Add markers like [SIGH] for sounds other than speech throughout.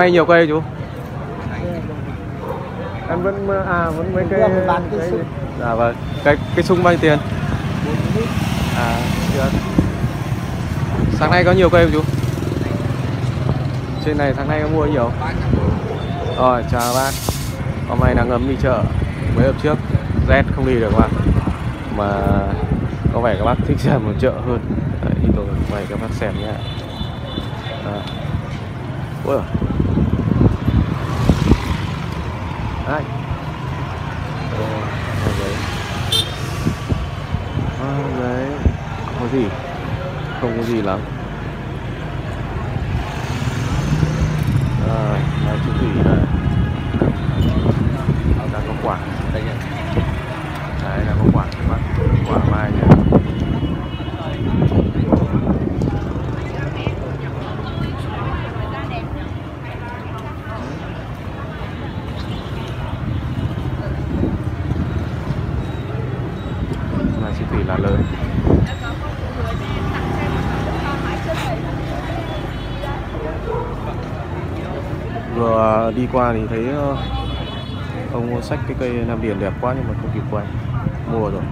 may nhiều cây chú. Em vẫn à vẫn mấy cây bán sung. dạ vâng. Cái cái sung bao nhiêu tiền? À được sáng nay có nhiều cây không chú? Trên này sáng nay có mua nhiều? Rồi chào bác hôm nay nắng ấm đi chợ. Mấy hôm trước. Rét không đi được mà. Mà có vẻ các bác thích xem một chợ hơn. Đấy, thì tôi quay các bác xem nhé Đấy. Ui giời. Đấy. Ồ, hoa giấy. Hoa giấy. Có gì? Không có gì lắm. Rồi, mai chú thủy đây. Đang có quả. Đây nhá. Đấy, đang có quả các bác. Quả mai nhá. Mai chú thủy là lớn vừa đi qua thì thấy ờ, ông mua sách cái cây nam điền đẹp quá nhưng mà không kịp quay. Mua rồi.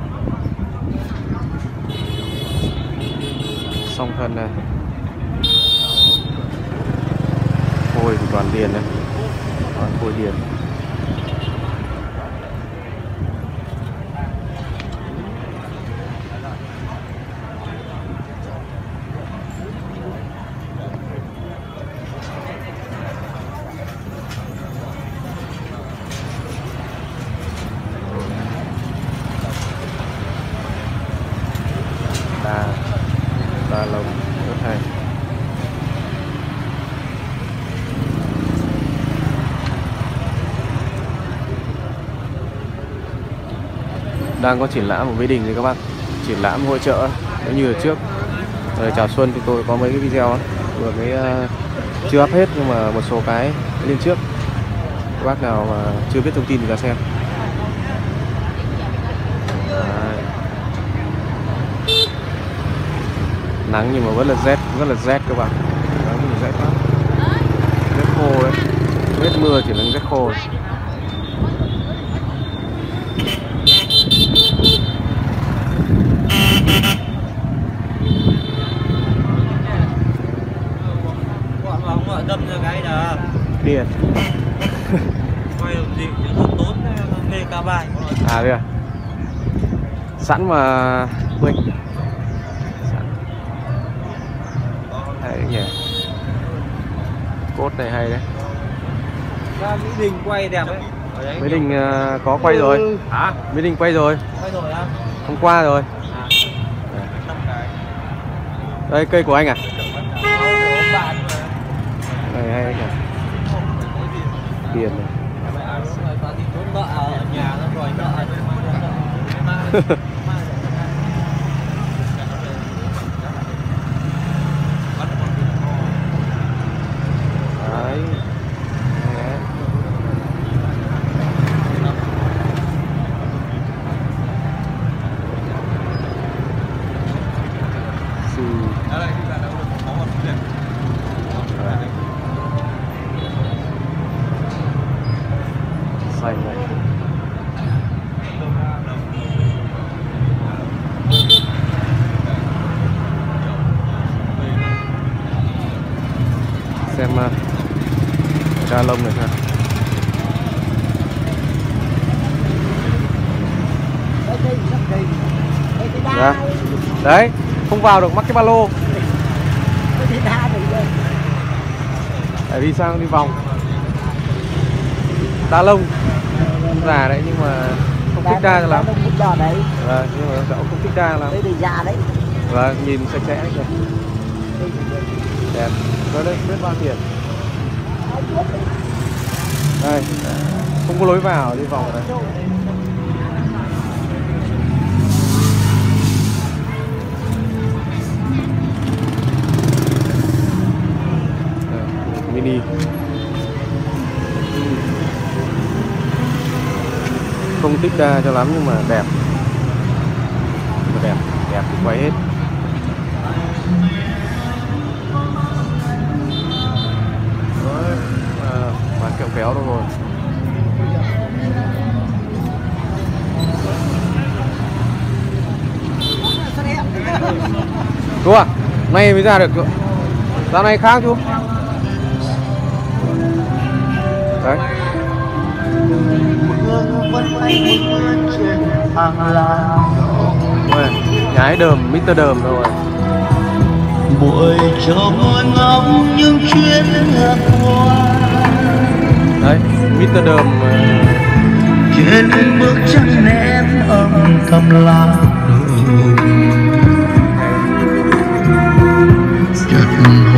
Song thân này phôi thì toàn điền này toàn phôi điền đa đa lông rất hay đang có triển lãm ở Mỹ Đình thì các bác triển lãm hội trợ. Giống như ở trước rồi chào xuân thì tôi có mấy cái video ấy, vừa mới uh, chưa up hết nhưng mà một số cái lên trước. Các bác nào mà chưa biết thông tin thì ra xem. Đấy. nắng nhưng mà vẫn là rét rất là rét các bạn. Nắng rất là rét lắm. Rét khô đấy. Rét mưa chỉ là rét khô thôi. Bọn mà không ở đâm ra cái là điền [LAUGHS] quay làm gì chứ tốn mê ca bài à à sẵn mà quên. Sẵn. Hay nhỉ. Cốt này hay đấy. Ra Mỹ Đình quay đẹp đấy. Mỹ Đình ờ, có quay rồi. Hả? Mỹ Đình quay rồi. Quay rồi á hôm qua rồi. à đây cây của anh à? Này hay nhỉ điền này [LAUGHS] rồi có thì trốn nợ ở nhà nó rồi nợ đấy Đấy. Xù. xanh này xem ca lông này xem Dạ. đấy không vào được mắc cái ba lô. Phải đi sang đi vòng. Đa lông. Già đấy nhưng mà không thích đa lắm. Vâng nhưng mà cậu không thích đa lắm. Vâng nhìn sạch sẽ kìa. Đẹp có đây biết bao tiền. Đây. Không có lối vào đi vòng này Đây, mini. Không tích đa cho lắm nhưng mà đẹp. Nhưng mà đẹp đẹp thì quay hết. Chú à nay mới ra được chú dạo này khác chú đấy. Ôi, nhái đờm Mr. Đờm rồi? Buổi chiều ngồi ngóng những chuyến hương hoa đấy Mr. Đờm ờ, trên bước chân nén âm thầm lá chợt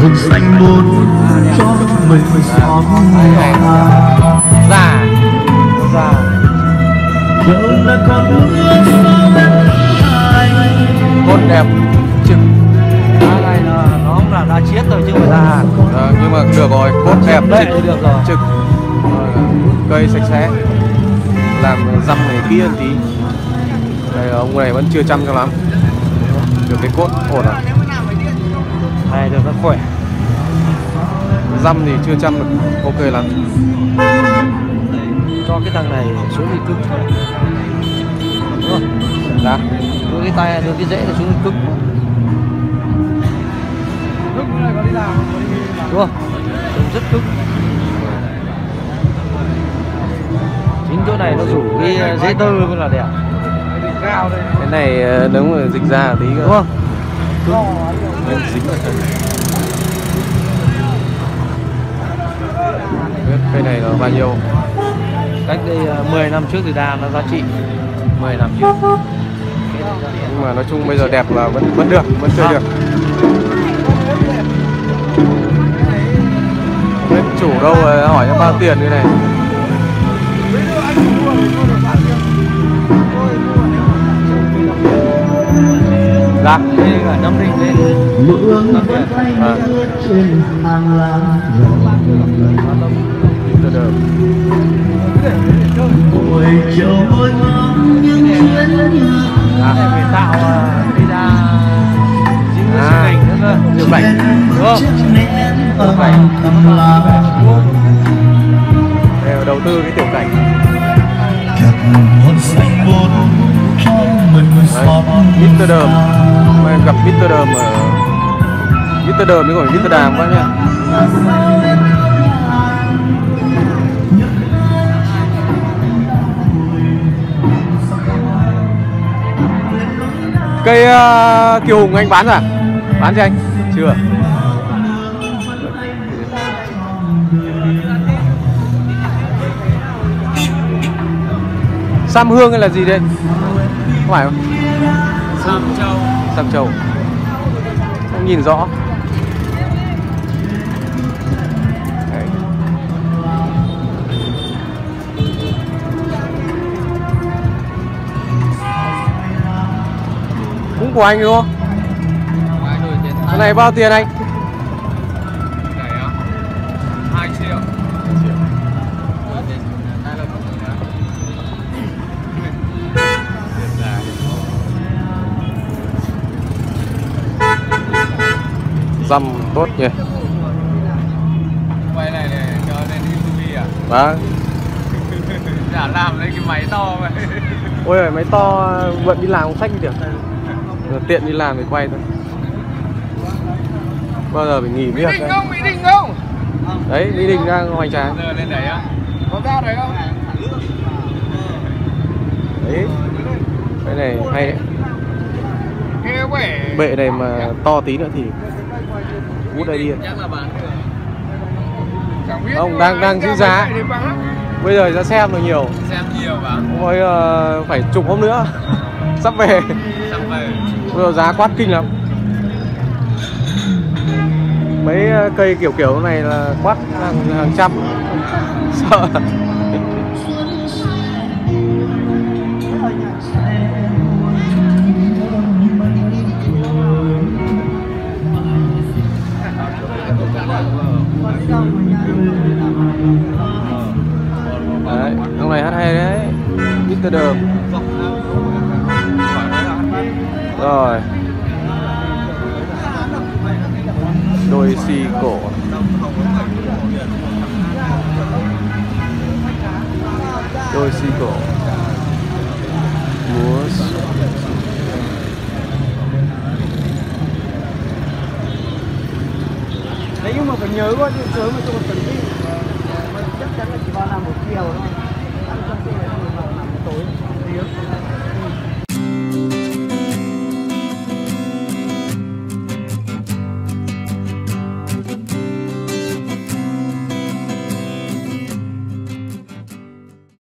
hôn xanh buồn cho mình xóm hoa già già dẫu là con mưa gió đất ai cốt đẹp. Trực Đá này là nó cũng là đá chiết rồi chứ không phải hạt Ờ, nhưng mà được rồi cốt đẹp Đấy, trực được rồi. trực Ờ, cây sạch sẽ. Làm răm này kỹ hơn tí. Đây ông này vẫn chưa chăm cho lắm. Được cái cốt ổn à Này được nó khỏe. Răm thì chưa chăm được ok lắm. Cho cái thằng này xuống thì cứng Đúng không? đã Đưa cái tay, đưa cái rễ nó xuống thì cứng Đúng không? Trông rất cứng Chính chỗ này nó rủ cái rễ tơ mới là đẹp. Cái này ờ, nếu mà dịch ra tí Đúng không? Nên dính vào chân Biết cây này là bao nhiêu? Cách đây ờ, 10 năm trước thì đa nó giá trị. 10 năm trước. Nhưng mà nói chung bây giờ đẹp là vẫn vẫn được vẫn chơi À. được. Biết chủ đâu rồi hỏi cho bao tiền như này dạ Đây cả Nam Định lên. Mưa hay À. ướt trên hàng lá buổi chiều ngồi ngóng những chuyến Cái này phải tạo đi ra với À. sự ảnh nữa Rượu bạch Đúng không? Đây là đầu tư cái tiểu cảnh Mr. Đờm Mà gặp Mr. Đờm ở Mr. Đờm mới gọi phải Mr. Đàm quá nhá. Cây uh, ờ, kiều hùng anh bán rồi à? Bán cho anh? Chưa Sam hương hay là gì đấy? Không phải không? Sam Châu Sam Châu Không nhìn rõ Đấy. Cũng của anh đúng không? Cái này bao tiền anh? Dăm tốt nhỉ Quay này để cho lên YouTube à? Vâng [LAUGHS] Chả làm lấy cái máy to vậy [LAUGHS] Ôi ơi, máy to vẫn đi làm không sách đi được Giờ Tiện đi làm thì quay thôi Bao giờ phải nghỉ Mỹ việc Đình đấy không? Mỹ Đình không? Đấy, Mỹ Đình đang hoành tráng Giờ lên đấy á? Có ra đấy không? Đấy Cái này hay Bệ này mà to tí nữa thì Đây đi Chắc là bán được Chẳng biết Ông nhưng đang- đang giữ giá. Bây giờ ra xem được nhiều. Xem nhiều bán Ôi, ờ, phải chục hôm nữa. [LAUGHS] Sắp về. Sắp về. Bây giờ giá quát kinh lắm. Mấy ờ, cây kiểu kiểu này là quát hàng, hàng trăm. [LAUGHS] Sợ đôi xì cổ. Đôi xì cổ. Múa đấy, nhưng mà phải nhớ quá, chứ sớm mà tôi còn chuẩn bị. Chắc chắn là chỉ vào làm một chiều thôi. Ăn trong khi là tối. Tiếng